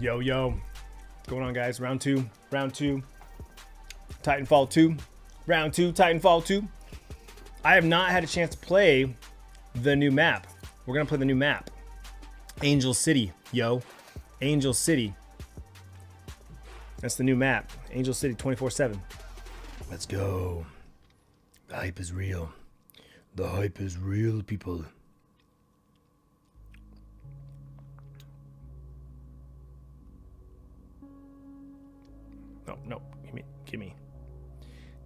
Yo, yo. What's going on, guys? Round two. Round two. Titanfall 2. Round two. Titanfall 2. I have not had a chance to play the new map. We're going to play the new map. Angel City, yo. Angel City. That's the new map. Angel City 24 7. Let's go. The hype is real. The hype is real, people. Give me.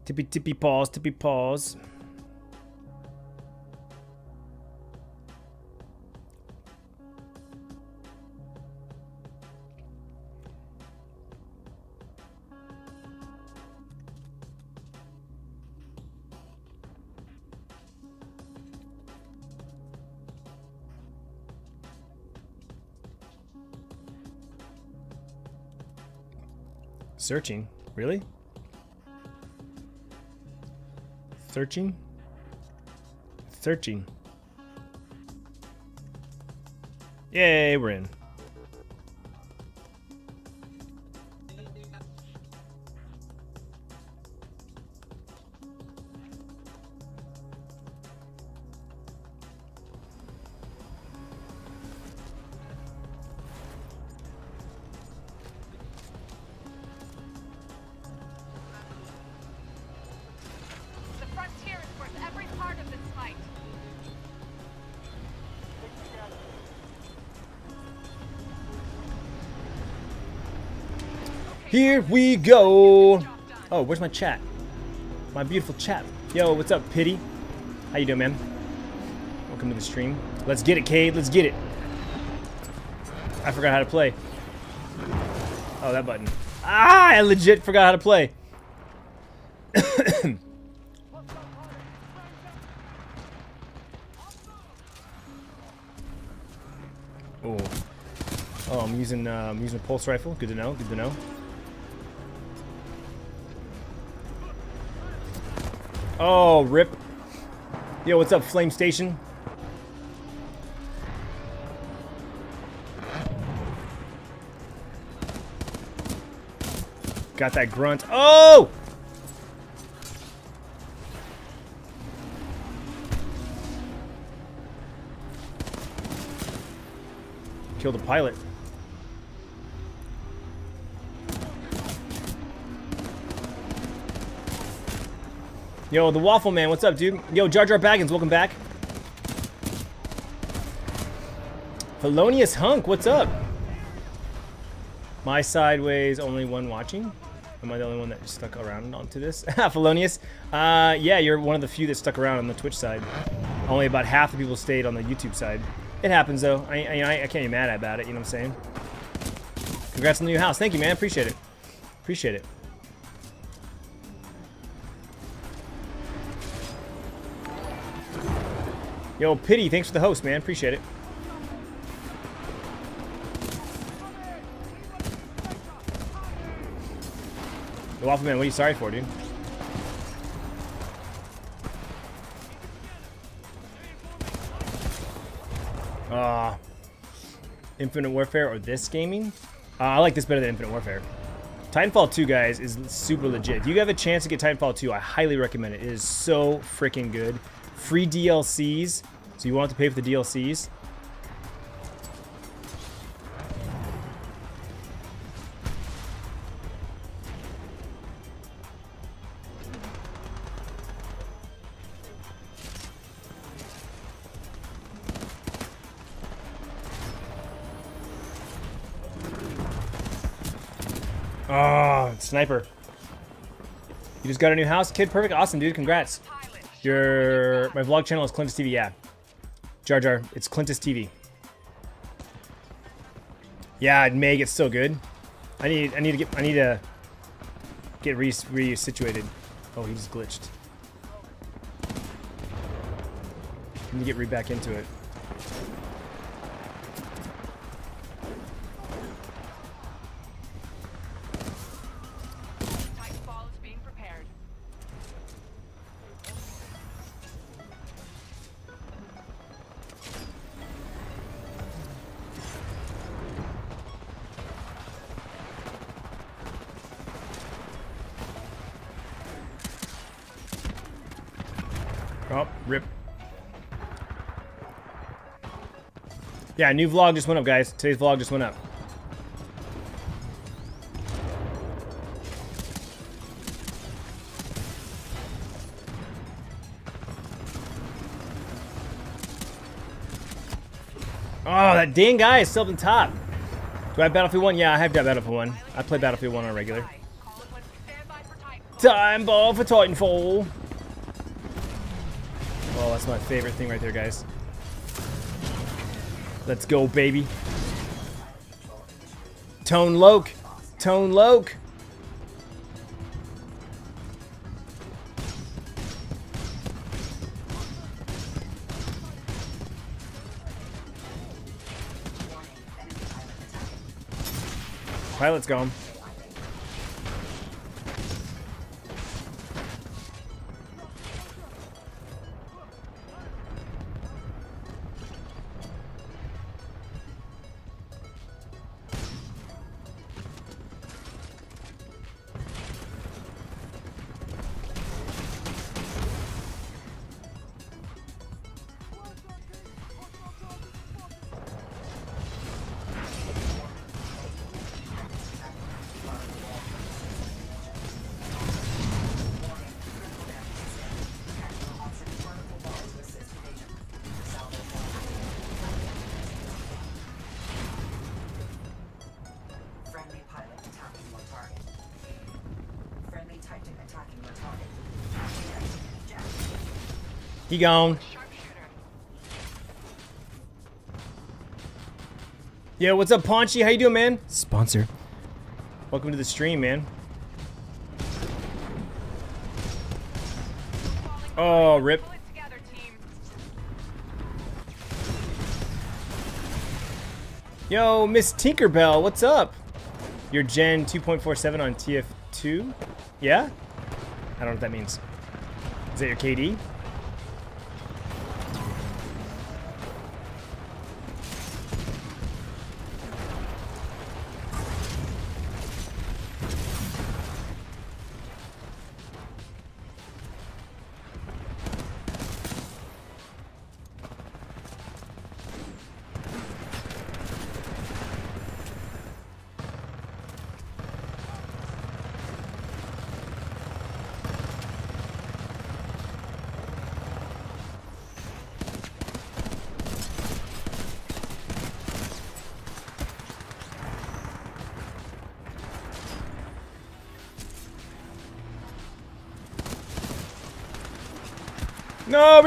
Tippy tippy paws, tippy paws. Searching? Really? Searching? Searching. Yay, we're in. Here we go. Oh, where's my chat? My beautiful chat. Yo, what's up, Pity? How you doing, man? Welcome to the stream. Let's get it, Cade. Let's get it. I forgot how to play. Oh, that button. Ah, I legit forgot how to play. oh. Oh, I'm using uh, I'm using a pulse rifle. Good to know. Good to know. Oh, rip. Yo, what's up, Flame Station? Got that grunt. Oh! Kill the pilot. Yo, the Waffle Man, what's up, dude? Yo, Jar Jar Baggins, welcome back. Felonious Hunk, what's up? My sideways, only one watching. Am I the only one that stuck around onto this? Felonious. Uh, yeah, you're one of the few that stuck around on the Twitch side. Only about half the people stayed on the YouTube side. It happens, though. I, I, I can't be mad about it, you know what I'm saying? Congrats on the new house. Thank you, man. Appreciate it. Appreciate it. Yo, Pity, thanks for the host, man. Appreciate it. The Waffle Man, what are you sorry for, dude? Uh, Infinite Warfare or this gaming? Uh, I like this better than Infinite Warfare. Titanfall 2, guys, is super legit. If you have a chance to get Titanfall 2, I highly recommend it. It is so freaking good. Free DLCs, so you won't have to pay for the DLCs. Oh, ah, sniper. You just got a new house, kid. Perfect, awesome, dude. Congrats. Your my vlog channel is Clintus TV. Yeah, Jar Jar, it's Clintus TV. Yeah, Meg, it's so good. I need I need to get I need to get re re-situated. Oh, he just glitched. Need to get re back into it. Yeah, new vlog just went up, guys. Today's vlog just went up. Oh, that dang guy is still up on top. Do I have Battlefield 1? Yeah, I have got Battlefield 1. I play Battlefield 1 on regular. Time ball for Titanfall. Oh, that's my favorite thing right there, guys. Let's go, baby. Tone Loke. Tone Loke. Pilot's gone. He gone. Yo, what's up, Paunchy? How you doing, man? Sponsor. Welcome to the stream, man. Oh, rip. Pull it together, team. Yo, Miss Tinkerbell, what's up? Your Gen 2.47 on TF2? Yeah? I don't know what that means. Is that your KD?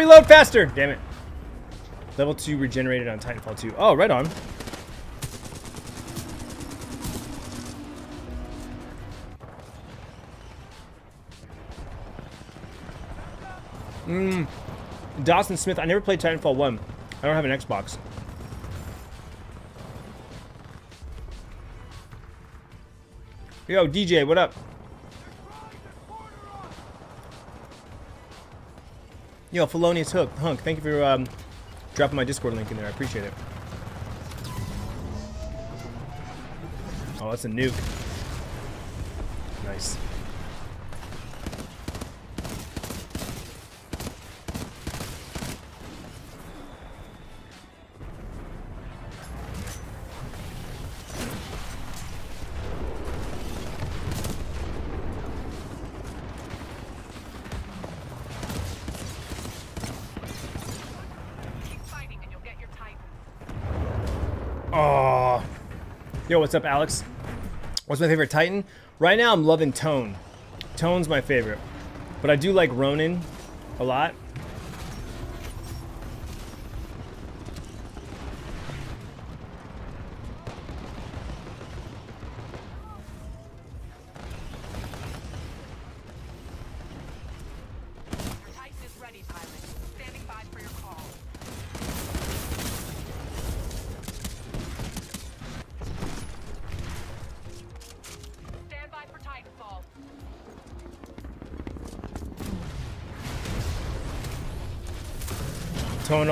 Reload faster! Damn it. Level 2 regenerated on Titanfall 2. Oh, right on. Mmm. Dawson Smith. I never played Titanfall 1. I don't have an Xbox. Yo, DJ, what up? Yo, Felonious Hook, Hunk, thank you for um, dropping my Discord link in there. I appreciate it. Oh, that's a nuke. Nice. Yo, what's up, Alex? What's my favorite Titan? Right now, I'm loving Tone. Tone's my favorite. But I do like Ronin a lot.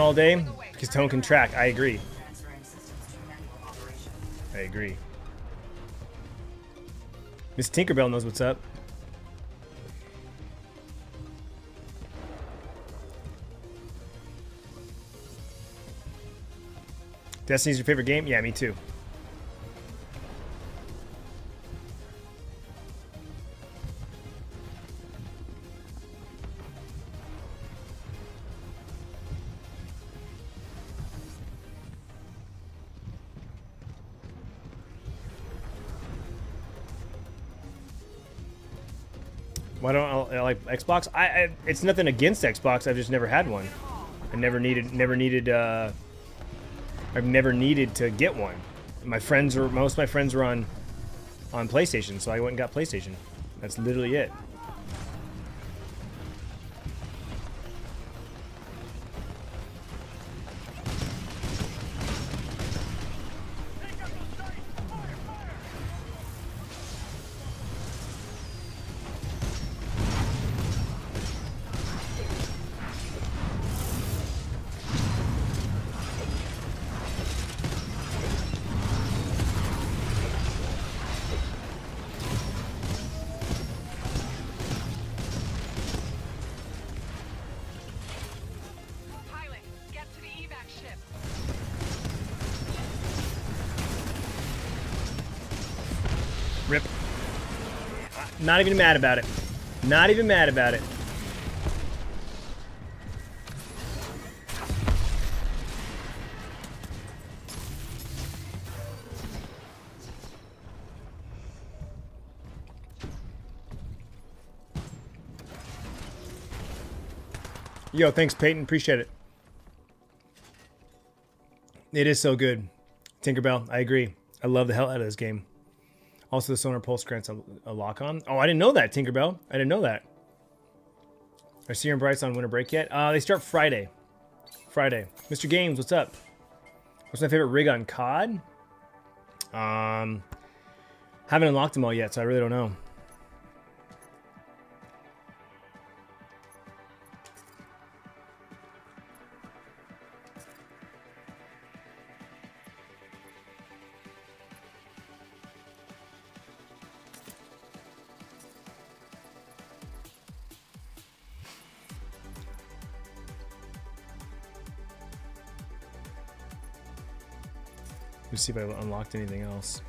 all day because Tone can track. I agree. I agree. Miss Tinkerbell knows what's up. Destiny's your favorite game? Yeah, me too. Xbox? I, I it's nothing against Xbox. I've just never had one. I never needed never needed uh I've never needed to get one. My friends are most of my friends were on on PlayStation, so I went and got PlayStation. That's literally it. Not even mad about it. Not even mad about it. Yo, thanks, Peyton. Appreciate it. It is so good. Tinkerbell, I agree. I love the hell out of this game. Also, the Sonar Pulse grants a, a lock on. Oh, I didn't know that, Tinkerbell. I didn't know that. Are Seer and Bryce on winter break yet? Uh, they start Friday. Friday. Mr. Games, what's up? What's my favorite rig on COD? Um, haven't unlocked them all yet, so I really don't know. Let's see if I unlocked anything else.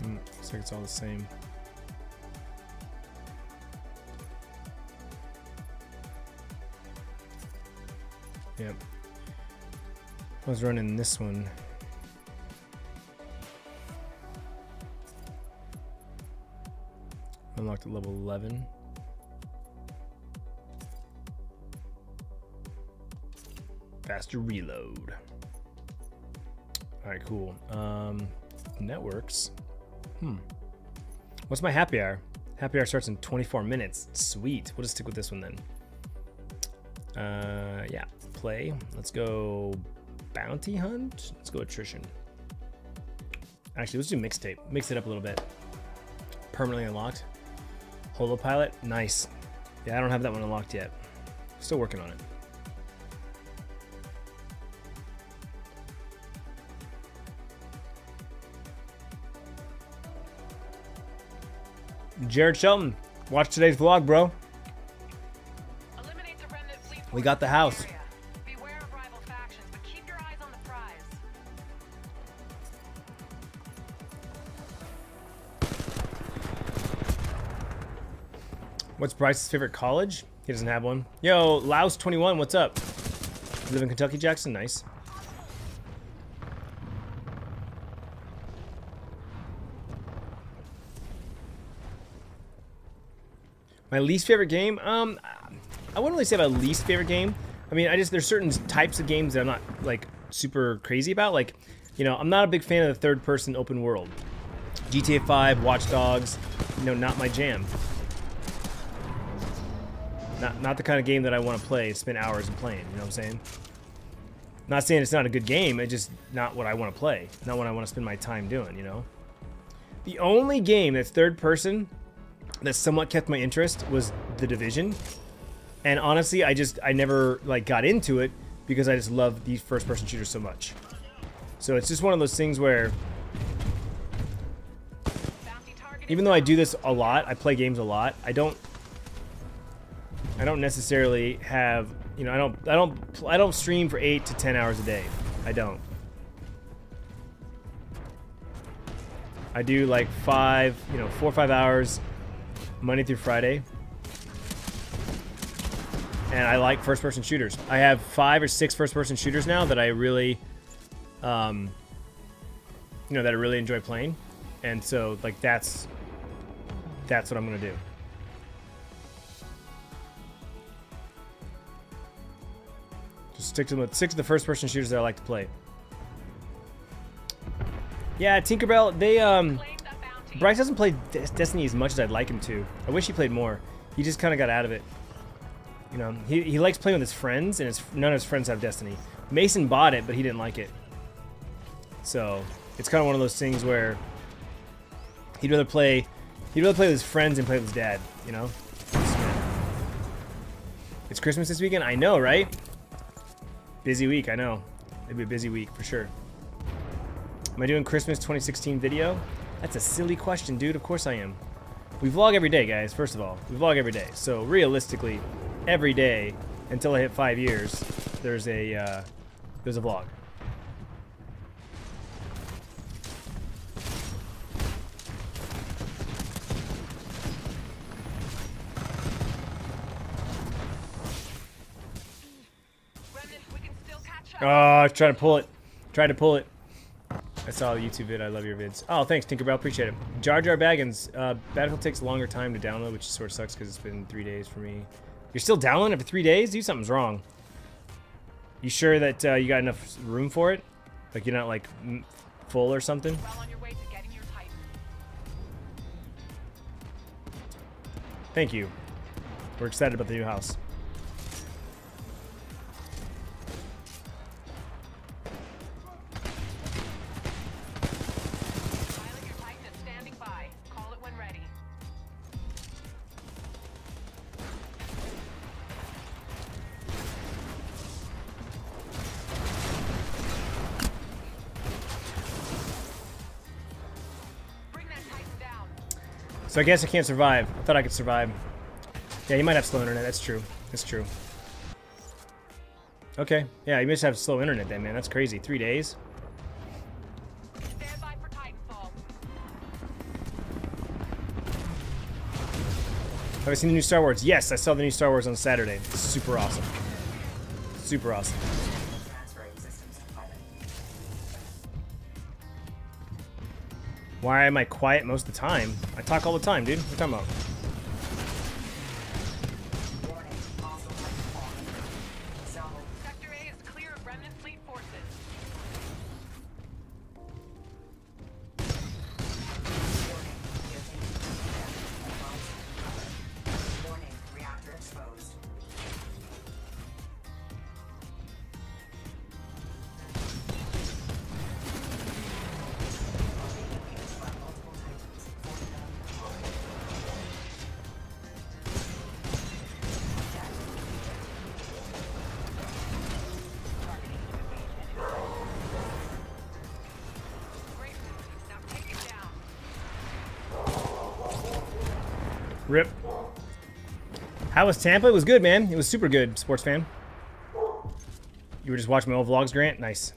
Hmm, looks like it's all the same. Yep. I was running this one. Unlocked at level 11. Faster reload. All right, cool. Um, networks. Hmm. What's my happy hour? Happy hour starts in 24 minutes. Sweet. We'll just stick with this one then. Uh, yeah. Play. Let's go bounty hunt. Let's go attrition. Actually, let's do mixtape. Mix it up a little bit. Permanently unlocked. Holo pilot. Nice. Yeah, I don't have that one unlocked yet. Still working on it. Jared Shelton, watch today's vlog, bro. Eliminate the remnant fleet We got the house. area. Beware of rival factions, but keep your eyes on the prize. What's Bryce's favorite college? He doesn't have one. Yo, Laos21, what's up? You live in Kentucky, Jackson? Nice. My least favorite game? Um, I wouldn't really say my least favorite game. I mean, I just there's certain types of games that I'm not like super crazy about. Like, you know, I'm not a big fan of the third-person open world. GTA 5, Watch Dogs, you know, not my jam. Not not the kind of game that I want to play, spend hours in playing. You know what I'm saying? Not saying it's not a good game. It's just not what I want to play. Not what I want to spend my time doing. You know. The only game that's third person that somewhat kept my interest was The Division. And honestly, I just I never like got into it because I just love these first person shooters so much. So it's just one of those things where even though I do this a lot, I play games a lot, I don't I don't necessarily have, you know, I don't, I don't, I don't stream for eight to ten hours a day. I don't. I do like five, you know, four or five hours Monday through Friday. And I like first person shooters. I have five or six first person shooters now that I really, um, you know, that I really enjoy playing. And so, like, that's, that's what I'm going to do. Just stick to the stick to the first person shooters that I like to play. Yeah, Tinkerbell, they um. Bryce doesn't play Des- Destiny as much as I'd like him to. I wish he played more. He just kind of got out of it. You know, he, he likes playing with his friends, and his, none of his friends have Destiny. Mason bought it, but he didn't like it. So it's kind of one of those things where he'd rather play he'd rather play with his friends and play with his dad. You know. It's Christmas this weekend. I know, right? Busy week. I know. It'd be a busy week for sure. Am I doing Christmas 2016 video? That's a silly question, dude. Of course I am. We vlog every day, guys, first of all. We vlog every day. So realistically, every day until I hit five years, there's a uh, there's a vlog. Remnant, we can still catch up. Oh, I was trying to pull it. Tried to pull it. I saw a YouTube vid. I love your vids. Oh, thanks, Tinkerbell. Appreciate it. Jar Jar Baggins. Uh, Battlefield takes a longer time to download, which sort of sucks because it's been three days for me. You're still downloading it for three days? Dude, something's wrong. You sure that uh, you got enough room for it? Like you're not like m- full or something? Well on your way to getting your Thank you. We're excited about the new house. So I guess I can't survive. I thought I could survive. Yeah, you might have slow internet. That's true. That's true. Okay. Yeah, you must have slow internet then, man. That's crazy. Three days? Have I seen the new Star Wars? Yes, I saw the new Star Wars on Saturday. Super awesome. Super awesome. Why am I quiet most of the time? I talk all the time, dude. What are you talking about? Was Tampa? It was good, man. It was super good, sports fan. You were just watching my old vlogs, Grant? Nice.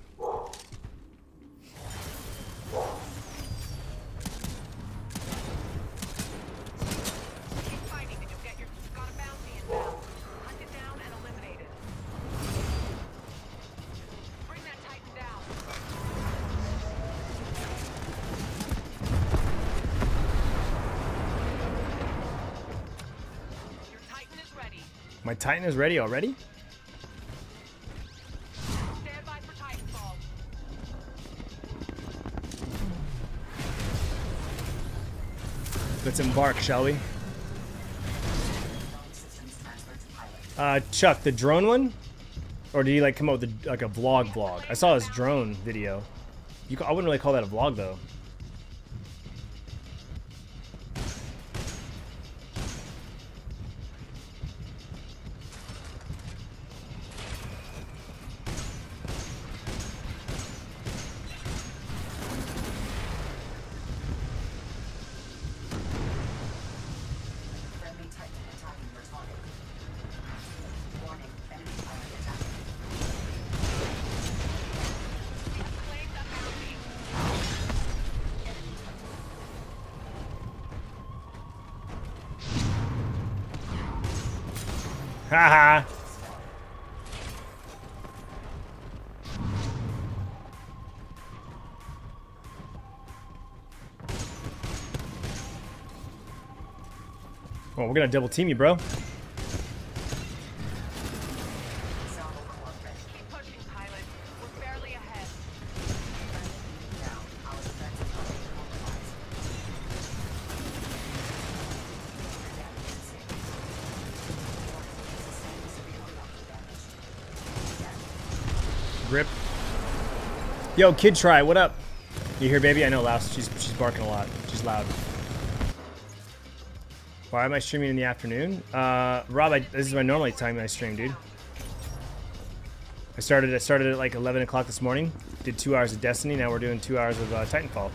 Titan is ready already? Let's embark, shall we? Uh. Chuck, the drone one? Or did he like come out with a, like a vlog vlog? I saw his drone video. You, I wouldn't really call that a vlog though. Haha. Well, we're gonna double team you, bro. Yo, Kid Try, what up? You here, baby? I know, Louse. She's she's barking a lot. She's loud. Why am I streaming in the afternoon? Uh, Rob, I, this is my normally time I stream, dude. I started I started at like 11 o'clock this morning. Did two hours of Destiny. Now we're doing two hours of uh, Titanfall.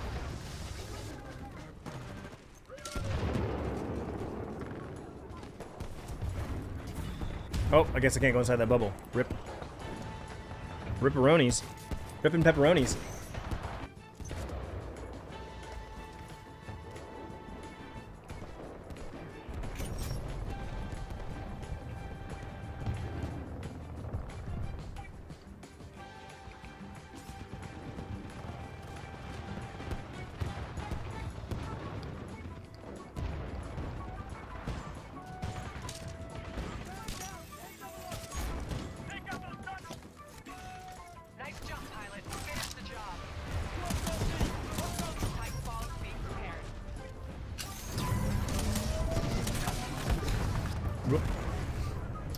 Oh, I guess I can't go inside that bubble. Rip. Ripperonis. Ripping pepperonis.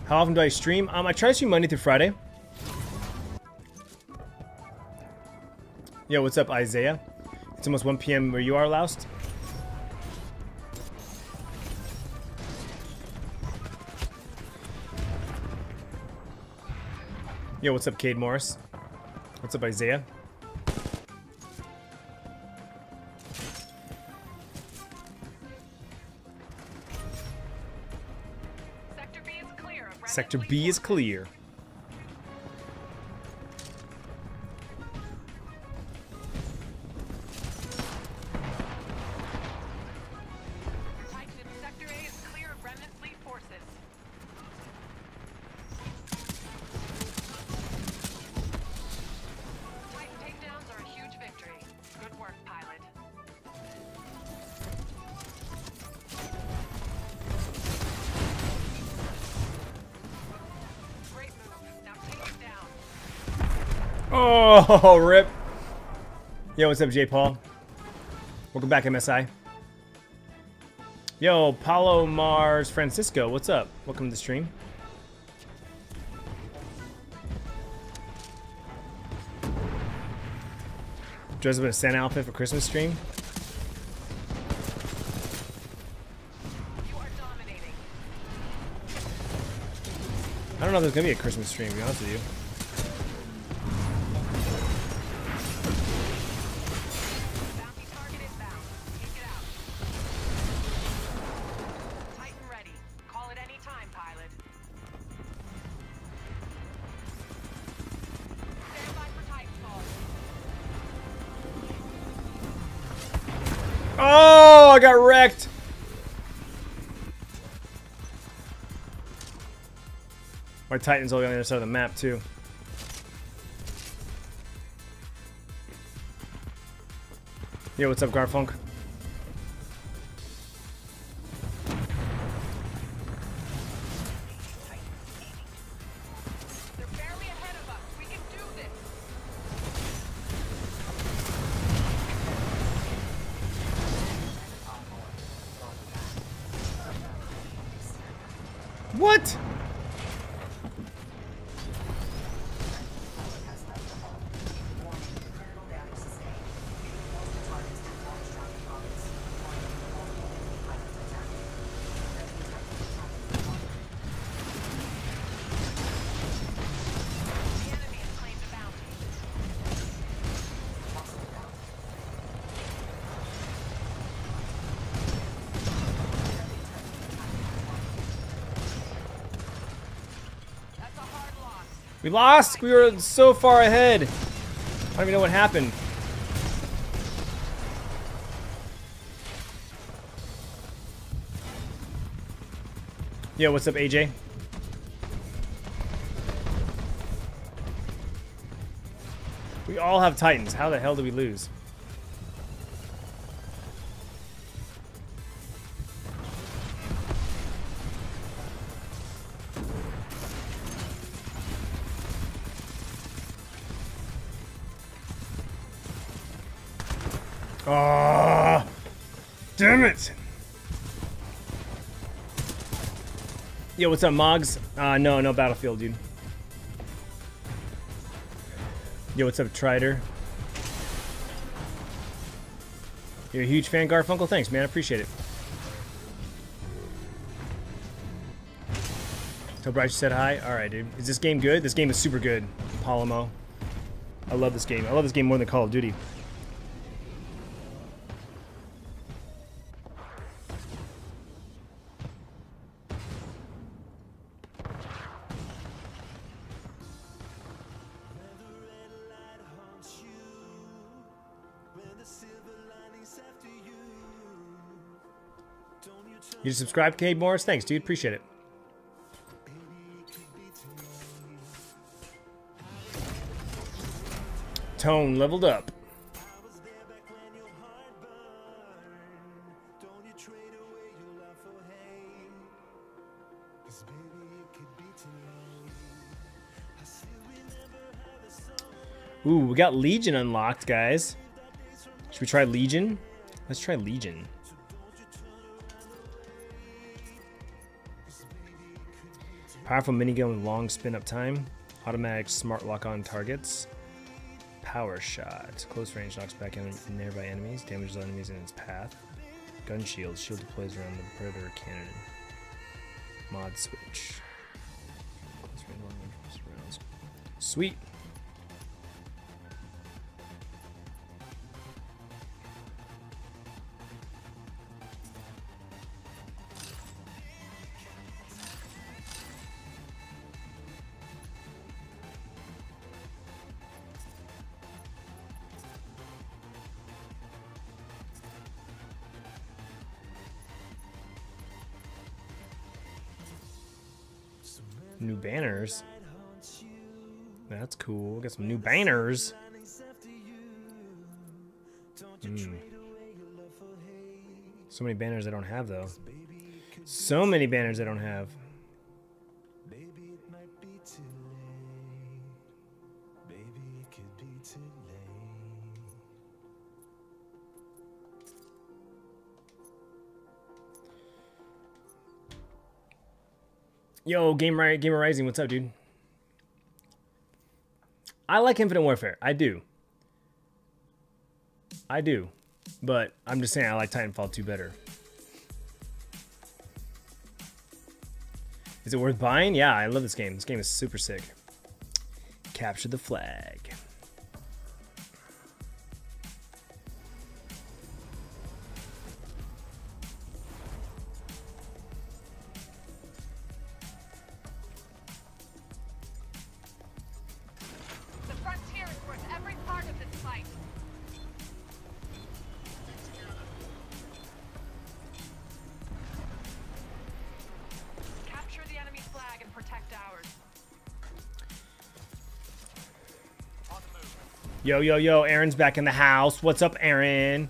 How often do I stream? Um, I try to stream Monday through Friday. Yo, what's up, Isaiah? It's almost 1 p.m. where you are, Loust. Yo, what's up, Cade Morris? What's up, Isaiah? Sector B is clear. Oh, rip. Yo, what's up, J. Paul? Welcome back, MSI. Yo, Paulo Mars Francisco, what's up? Welcome to the stream. Dress up in a Santa outfit for Christmas stream. I don't know if there's gonna be a Christmas stream, to be honest with you. Titan's all the other side of the map, too. Yo, what's up, Garfunk? We lost! We were so far ahead! I don't even know what happened. Yo, what's up, AJ? We all have Titans. How the hell do we lose? Ah, damn it! Yo, what's up, Mogs? Uh, no, no Battlefield, dude. Yo, what's up, Trider? You're a huge fan, Garfunkel? Thanks, man. I appreciate it. Tell Bryce said hi. All right, dude. Is this game good? This game is super good, Palomo. I love this game. I love this game more than Call of Duty. You subscribe, Cade Morris? Thanks, dude. Appreciate it. Tone leveled up. Ooh, we got Legion unlocked, guys. Should we try Legion? Let's try Legion. Powerful minigun with long spin up time. Automatic smart lock on targets. Power shot. Close range knocks back en- nearby enemies. Damages enemies in its path. Gun shield. Shield deploys around the predator cannon. Mod switch. Sweet. Banners. That's cool. Got some new banners. Mm. So many banners I don't have though. So many banners I don't have. Yo, Game Ri- Gamer Rising, what's up, dude? I like Infinite Warfare. I do. I do. But I'm just saying I like Titanfall 2 better. Is it worth buying? Yeah, I love this game. This game is super sick. Capture the flag. Yo, yo, yo, Aaron's back in the house. What's up, Aaron?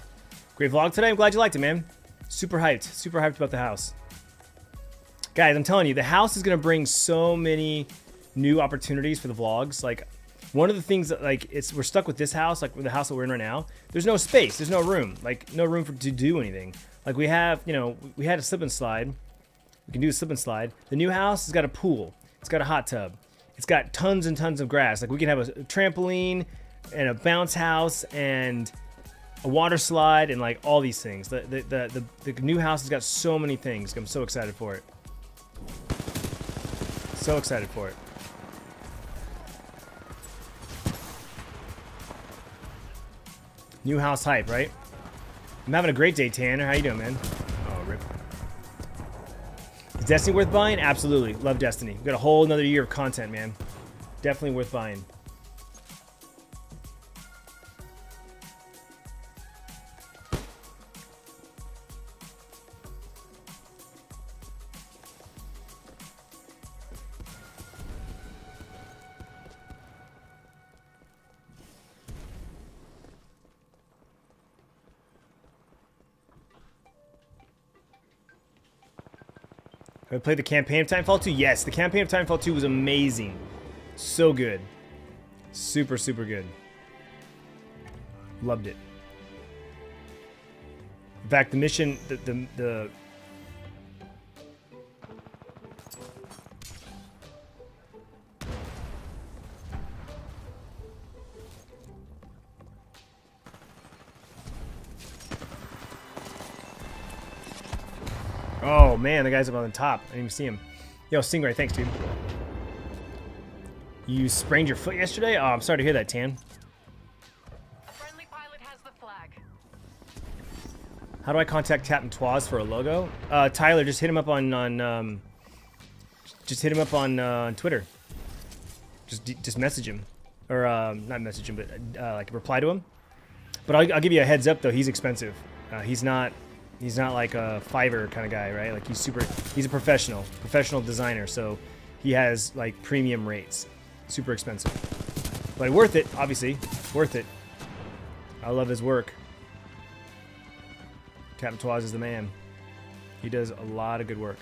Great vlog today. I'm glad you liked it, man. Super hyped. Super hyped about the house. Guys, I'm telling you, the house is going to bring so many new opportunities for the vlogs. Like, one of the things that, like, it's we're stuck with this house, like, the house that we're in right now. There's no space. There's no room. Like, no room for to do anything. Like, we have, you know, we had a slip and slide. We can do a slip and slide. The new house has got a pool. It's got a hot tub. It's got tons and tons of grass. Like we can have a trampoline and a bounce house and a water slide and like all these things. The the the, the, the new house has got so many things. I'm so excited for it. So excited for it. New house hype, right? I'm having a great day, Tanner. How you doing, man? Oh, rip. Is Destiny worth buying? Absolutely. Love Destiny. We've got a whole another year of content, man. Definitely worth buying. Have I played the campaign of Titanfall 2? Yes, the campaign of Titanfall 2 was amazing. So good. Super, super good. Loved it. In fact, the mission, the, the, the man, the guy's up on the top. I didn't even see him. Yo, Stingray, thanks, dude. You sprained your foot yesterday? Oh, I'm sorry to hear that, Tan. Friendly pilot has the flag. How do I contact Captain Twaz for a logo? Uh, Tyler, just hit him up on on um, just hit him up on uh, on Twitter. Just just message him, or um, not message him, but uh, like reply to him. But I'll, I'll give you a heads up though. He's expensive. Uh, he's not he's not like a Fiverr kind of guy, right? Like he's super. He's a professional, professional designer. So he has like premium rates, super expensive, but worth it. Obviously, worth it. I love his work. Captain is the man. He does a lot of good work.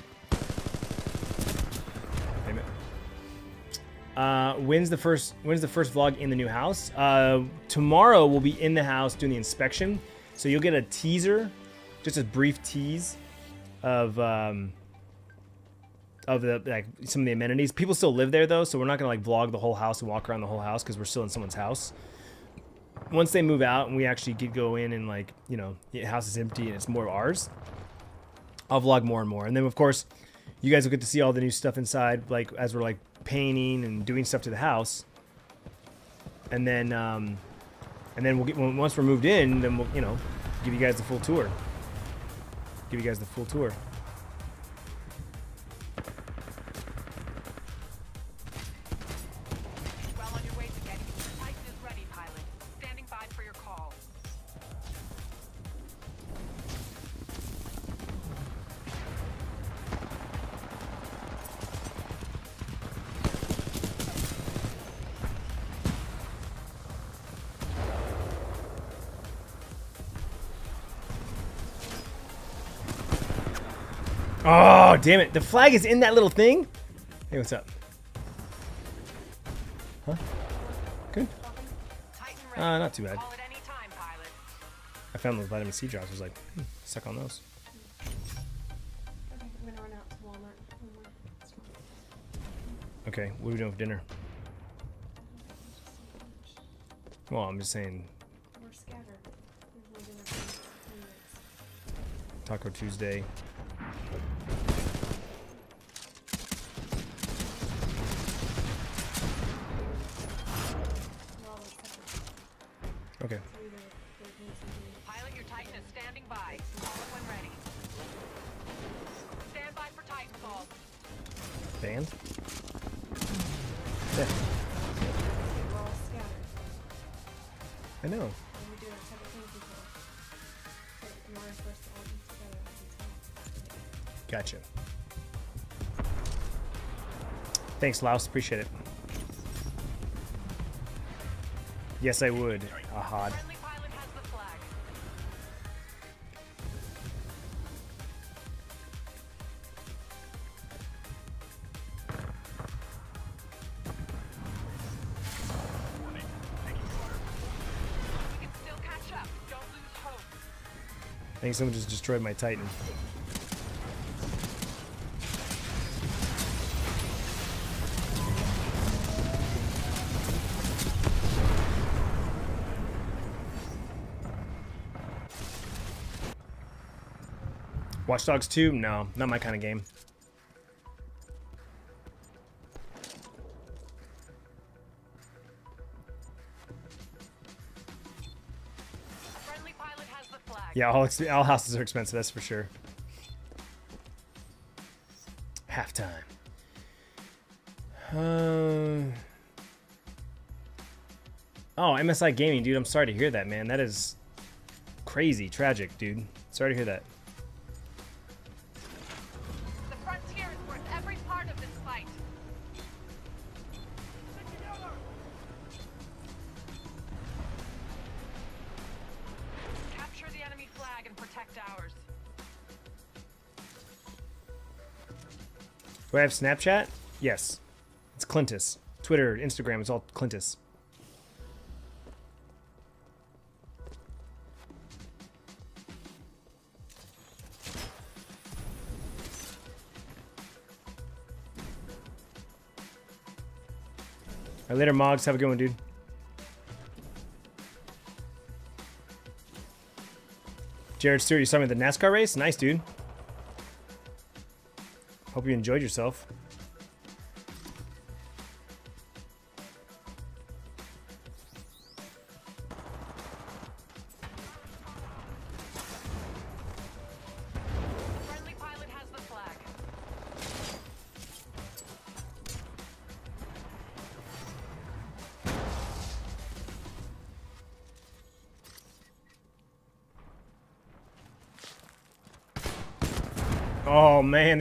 Damn it. Uh, when's the first when's the first vlog in the new house? Uh, tomorrow we'll be in the house doing the inspection. So you'll get a teaser, just a brief tease of um, of the like some of the amenities. People still live there though, so we're not gonna like vlog the whole house and walk around the whole house because we're still in someone's house. Once they move out and we actually get go in and like you know the house is empty and it's more ours i'll vlog more and more. And then of course you guys will get to see all the new stuff inside like as we're like painting and doing stuff to the house. And then um and then we'll get once we're moved in then we'll you know give you guys the full tour give you guys the full tour damn it the flag is in that little thing hey what's up huh good uh not too bad Call at any time, pilot. I found those vitamin C drops. I was like, hmm, suck on those. Okay, I'm gonna run out to Walmart. One more. It's fine. Okay, what are we doing for dinner? Well, I'm just saying We're scattered. Thanks, Laos. Appreciate it. Yes, I would. Ahad. I think someone just destroyed my Titan. Watch Dogs 2? No, not my kind of game. Friendly pilot has the flag. Yeah, all, all houses are expensive, that's for sure. Halftime. Uh... Oh, MSI Gaming, dude. I'm sorry to hear that, man. That is crazy, tragic, dude. Sorry to hear that. Have Snapchat? Yes. It's Clintus. Twitter, Instagram, it's all Clintus. All right, later, Mogs. Have a good one, dude. Jared Stewart, you saw me at the NASCAR race? Nice, dude. Hope you enjoyed yourself.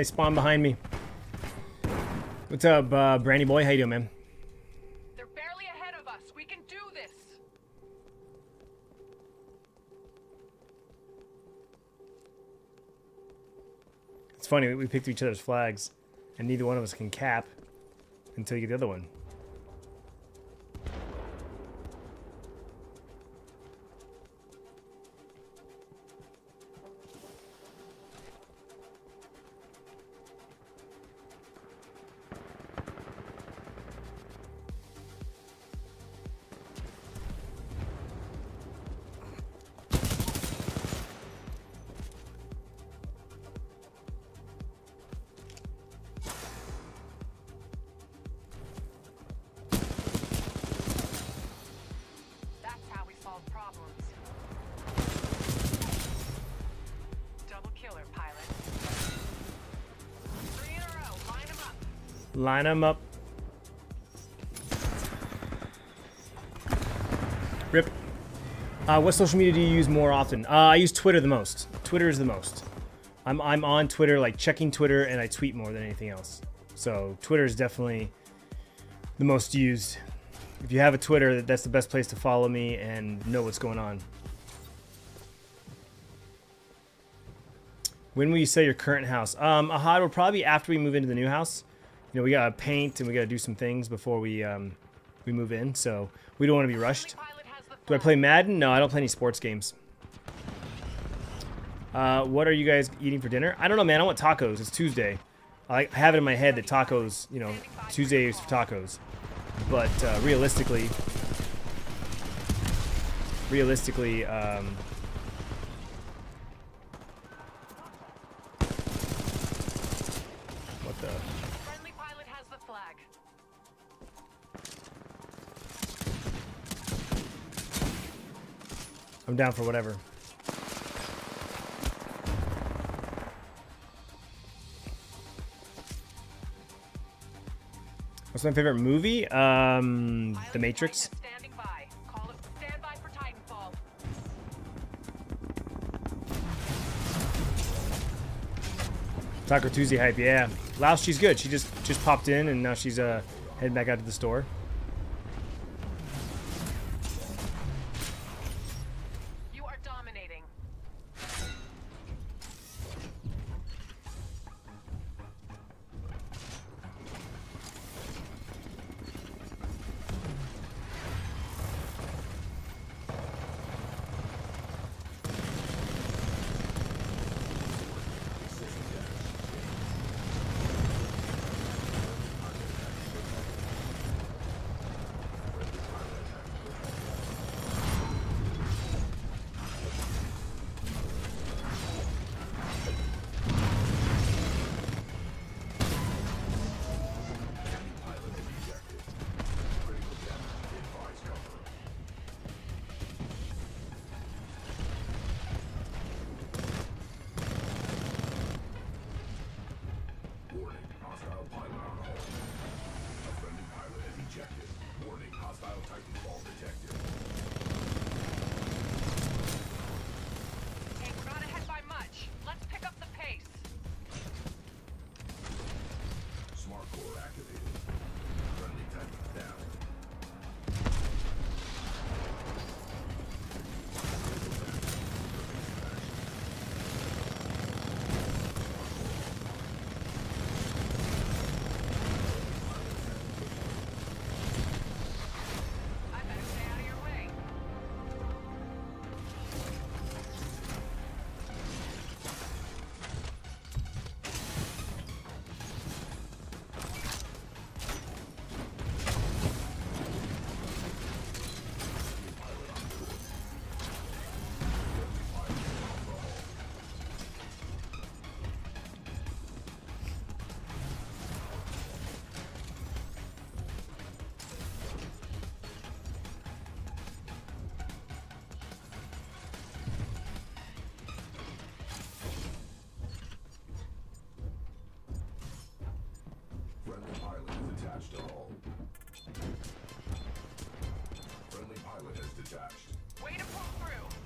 Spawned behind me. What's up, uh, Brandy boy? How you doing, man? They're barely ahead of us. We can do this. It's funny we picked each other's flags, and neither one of us can cap until you get the other one. Uh, what social media do you use more often? Uh, I use Twitter the most. Twitter is the most. I'm, I'm on Twitter, like checking Twitter, and I tweet more than anything else. So Twitter is definitely the most used. If you have a Twitter, that's the best place to follow me and know what's going on. When will you sell your current house? Um, Ahad will probably after we move into the new house. You know, we gotta paint and we gotta do some things before we um, we move in, so we don't want to be rushed. Do I play Madden? No, I don't play any sports games. Uh, what are you guys eating for dinner? I don't know, man. I want tacos. It's Tuesday. I I have it in my head that tacos, you know, Tuesday is for tacos. But uh, realistically, realistically, um, I'm down for whatever. What's my favorite movie? Um, The Matrix. Taco Tuesday hype, yeah. Laos, she's good. She just just popped in and now she's uh heading back out to the store.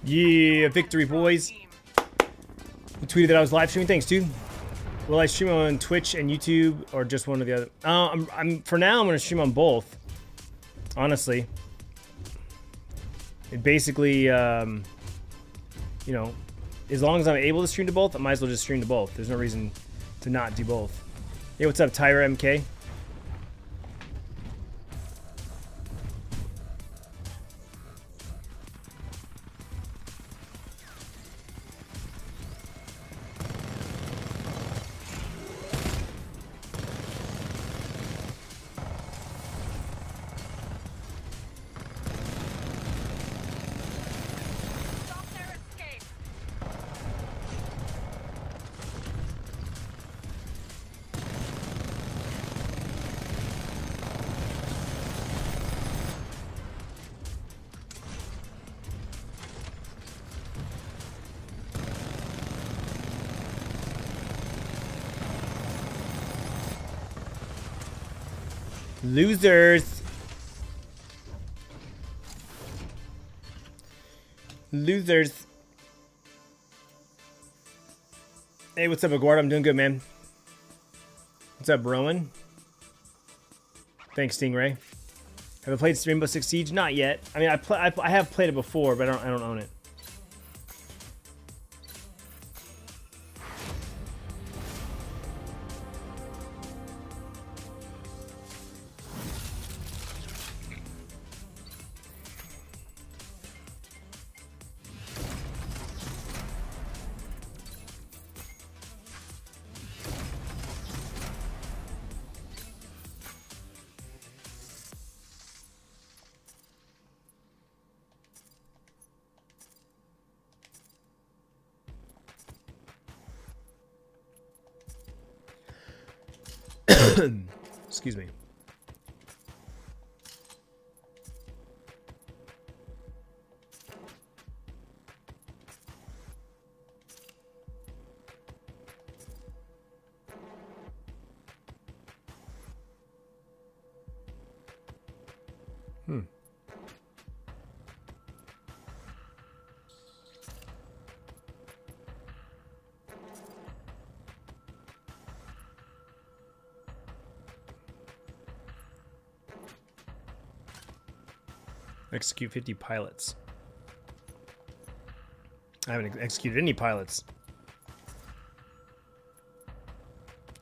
Yeah, victory, boys. Tweeted that I was live streaming. Thanks, dude. Will I stream on Twitch and YouTube or just one or the other? Uh, I'm, I'm for now. I'm gonna stream on both. Honestly, it basically, um, you know, as long as I'm able to stream to both, I might as well just stream to both. There's no reason to not do both. Hey, what's up, Tyra MK? Losers. Losers. Hey, what's up, Aguardo? I'm doing good, man. What's up, Rowan? Thanks, Stingray. Have I played Rainbow Six Siege? Not yet. I mean, I, pl- I, I have played it before, but I don't, I don't own it. Excuse me. Execute 50 pilots. I haven't ex- executed any pilots.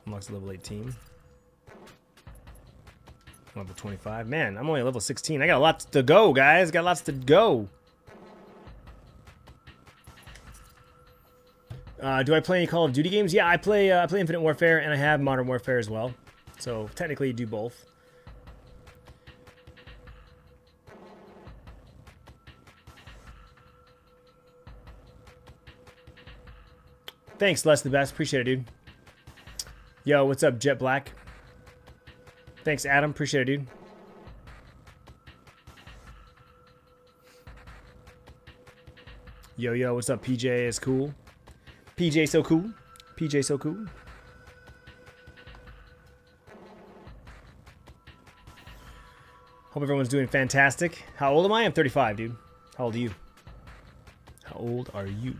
Unlocks level 18. Level 25. Man, I'm only level 16. I got lots to go, guys. Got lots to go. Uh, do I play any Call of Duty games? Yeah, I play. Uh, I play Infinite Warfare, and I have Modern Warfare as well. So technically, do both. Thanks, Les the best. Appreciate it, dude. Yo, what's up, Jet Black? Thanks, Adam. Appreciate it, dude. Yo, yo, what's up? PJ is cool. PJ so cool. PJ so cool. Hope everyone's doing fantastic. How old am I? I'm 35, dude. How old are you? How old are you?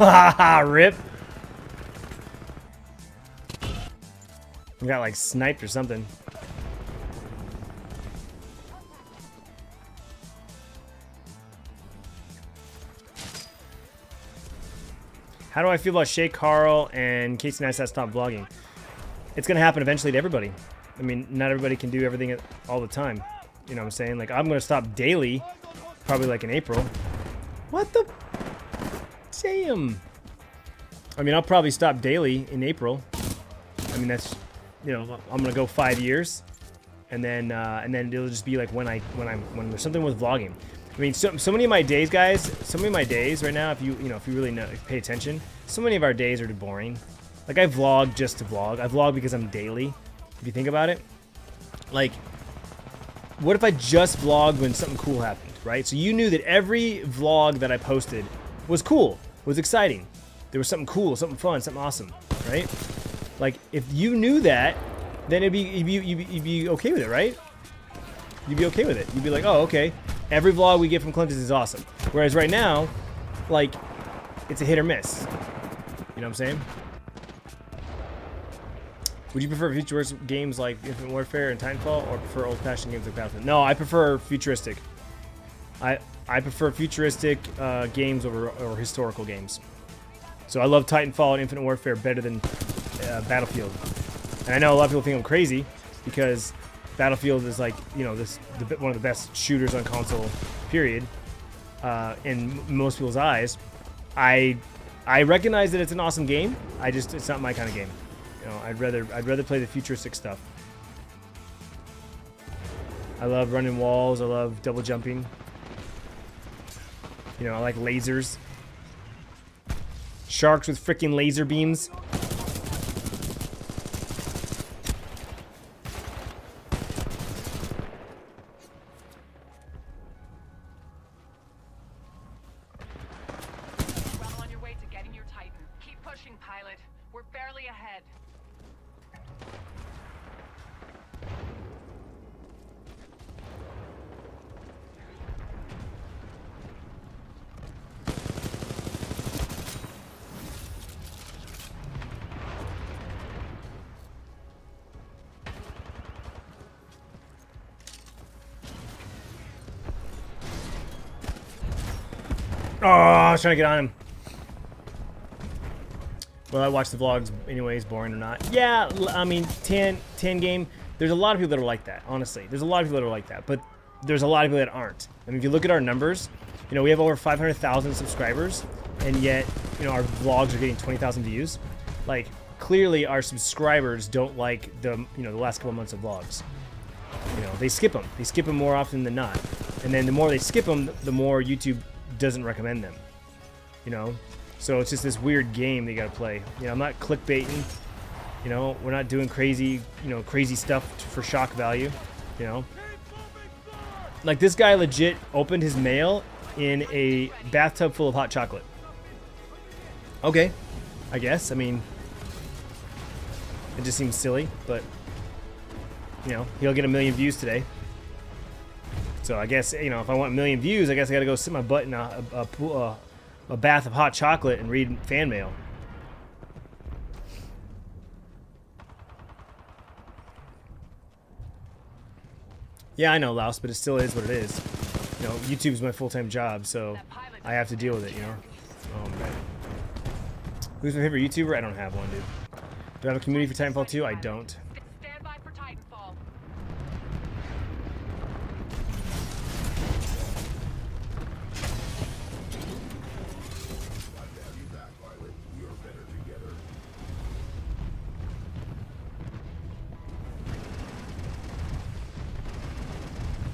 Rip. You got like sniped or something. How do I feel about Shay Carl and Casey Neistat stop vlogging? It's gonna happen eventually to everybody. I mean, not everybody can do everything all the time. You know what I'm saying? Like, I'm gonna stop daily, probably like in April. What the? Damn. I mean, I'll probably stop daily in April. I mean, that's, you know, I'm gonna go five years, and then uh, and then it'll just be like when I when I'm when there's something with vlogging. I mean, so, so many of my days, guys, so many of my days right now, if you you know if you really know, pay attention, so many of our days are boring. Like I vlog just to vlog. I vlog because I'm daily. If you think about it, like, what if I just vlogged when something cool happened, right? So you knew that every vlog that I posted was cool, was exciting. There was something cool, something fun, something awesome, right? Like, if you knew that, then it'd be you'd be, you'd be, you'd be okay with it, right? You'd be okay with it. You'd be like, oh, okay. Every vlog we get from Clintus is awesome. Whereas right now, like, it's a hit or miss. You know what I'm saying? Would you prefer futuristic games like Infinite Warfare and Titanfall, or prefer old-fashioned games like Battlefield? No, I prefer futuristic. I I prefer futuristic uh, games over, over historical games. So I love Titanfall and Infinite Warfare better than uh, Battlefield. And I know a lot of people think I'm crazy because Battlefield is like you know this the, one of the best shooters on console, period. Uh, in most people's eyes, I I recognize that it's an awesome game. I just it's not my kind of game. You know, I'd rather I'd rather play the futuristic stuff. I love running walls. I love double jumping. You know, I like lasers. Sharks with freaking laser beams. Oh, I was trying to get on him. Well, I watch the vlogs anyways, boring or not. Yeah, I mean, 10, 10 game, there's a lot of people that are like that, honestly. There's a lot of people that are like that, but there's a lot of people that aren't. I mean, if you look at our numbers, you know, we have over 500,000 subscribers, and yet, you know, our vlogs are getting 20,000 views. Like, clearly our subscribers don't like the, you know, the last couple months of vlogs. You know, they skip them. They skip them more often than not. And then the more they skip them, the more YouTube doesn't recommend them. You know, so it's just this weird game they got to play. You know, I'm not clickbaiting. You know, we're not doing crazy, you know, crazy stuff for shock value. You know, like this guy legit opened his mail in a bathtub full of hot chocolate. Okay, I guess. I mean, it just seems silly, but you know, he'll get a million views today. So I guess you know if I want a million views, I guess I got to go sit my butt in a, a, a, a bath of hot chocolate and read fan mail. Yeah, I know, Laos, but it still is what it is. You know, YouTube's my full-time job, so I have to deal with it. You know. Oh man. Who's my favorite YouTuber? I don't have one, dude. Do I have a community for Titanfall 2? I don't.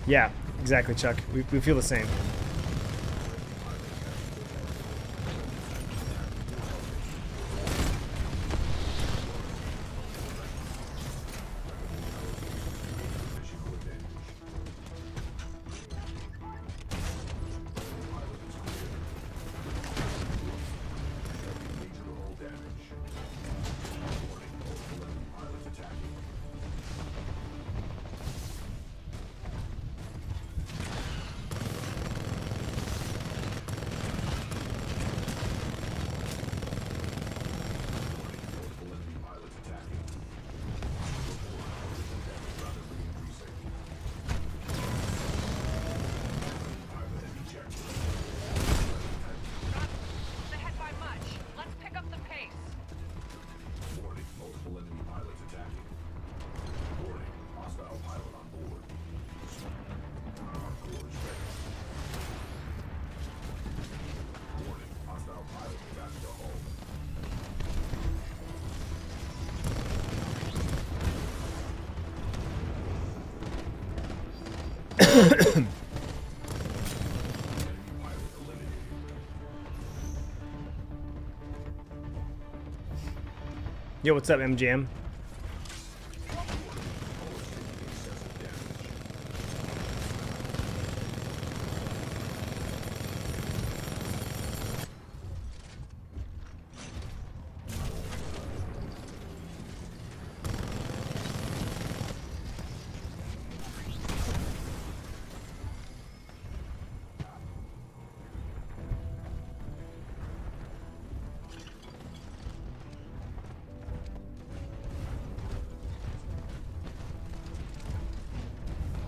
Yeah, exactly, Chuck. We, we feel the same. Yo, what's up, MJM?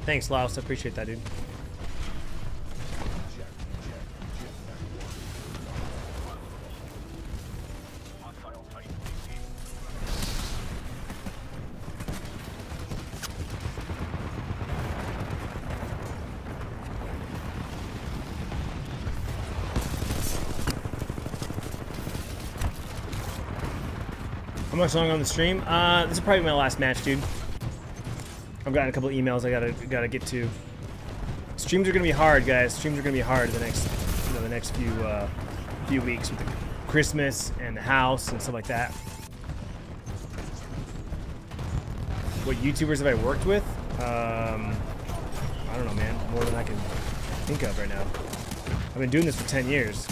Thanks, Laos. I appreciate that, dude. How much long on the stream? Uh, this is probably my last match, dude. I've gotten a couple emails I gotta gotta get to. Streams are gonna be hard, guys. Streams are gonna be hard the next you know the next few uh, few weeks with the Christmas and the house and stuff like that. What YouTubers have I worked with? Um, I don't know, man. More than I can think of right now. I've been doing this for 10 years.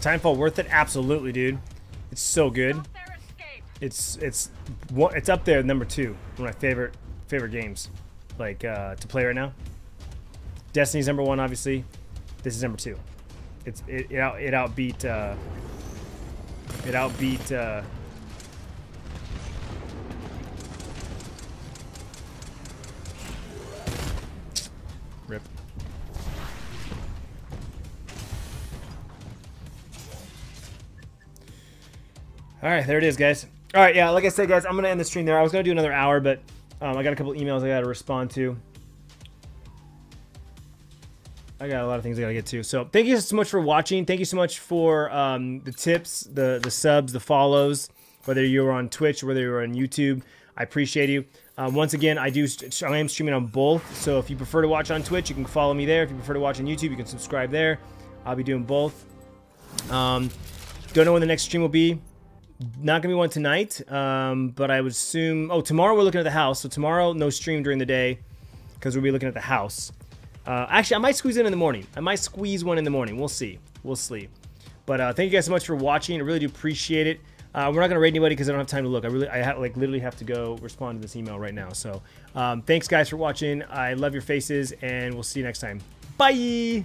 Timefall worth it? Absolutely, dude. It's so good. It's it's it's up there number two. One of my favorite favorite games, like uh, to play right now. Destiny's number one, obviously. This is number two. It's it it, out, it outbeat uh, it outbeat uh, All right, there it is, guys. All right, yeah, like I said, guys, I'm gonna end the stream there. I was gonna do another hour, but um, I got a couple emails I gotta respond to. I got a lot of things I gotta get to. So thank you so much for watching. Thank you so much for um, the tips, the the subs, the follows. Whether you're on Twitch whether you're on YouTube, I appreciate you. Um, once again, I do. I am streaming on both. So if you prefer to watch on Twitch, you can follow me there. If you prefer to watch on YouTube, you can subscribe there. I'll be doing both. Um, don't know when the next stream will be not gonna be one tonight, um, but I would assume. Oh, tomorrow we're looking at the house. So tomorrow, no stream during the day because we'll be looking at the house. Uh, actually, I might squeeze in in the morning. I might squeeze one in the morning. We'll see. We'll see. But uh, thank you guys so much for watching. I really do appreciate it. Uh, we're not gonna rate anybody because I don't have time to look. I really, I ha- like literally have to go respond to this email right now. So, um, thanks guys for watching. I love your faces, and we'll see you next time. Bye.